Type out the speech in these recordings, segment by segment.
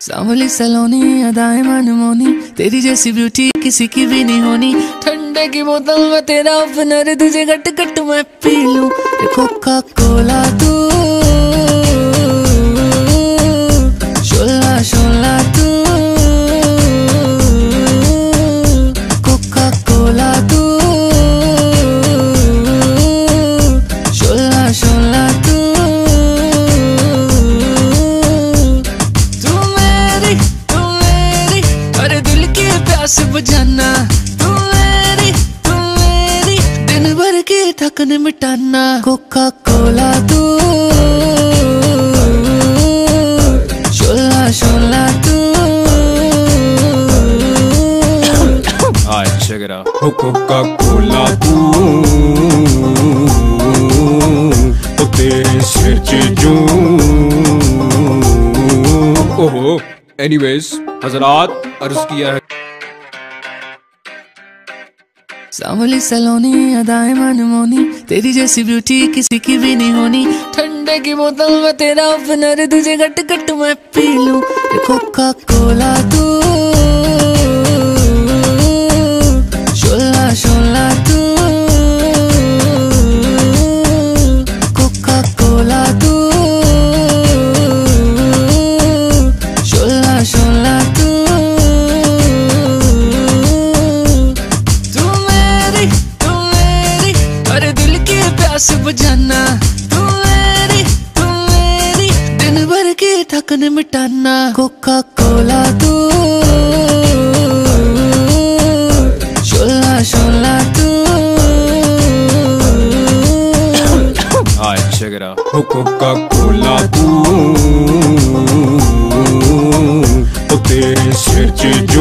सांवली सलोनी, अदाए मनमोनी तेरी जैसी ब्यूटी किसी की भी नहीं होनी। ठंडे की बोतल में तेरा ओपनर तुझे गट गट मैं पी लूँ। कोका कोला तू प्यास बुझाना तू मेरी तू मेरी दिन भर की थकन मिटाना। कोका कोला तू। शोला शोला तू। Alright, check it out. ओ कोका कोला तू। ओ तेरे सिर च जू। ओहो एनीवेज हजरात अर्ज़ किया है। सांवली सलोनी, अदाए मनमोनी, तेरी जैसी ब्यूटी किसी की भी नहीं होनी। ठंडे की बोतल में तेरा ओपनर तुझे गट गट मैं पी लूँ। कोका कोला तू की मिटाना कोका कोला तू शोला शोला तू check it out. Coca Cola तू ओ तेरे सिर च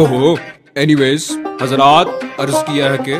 ओहो एनीवेज हजरात अर्ज़ किया है कि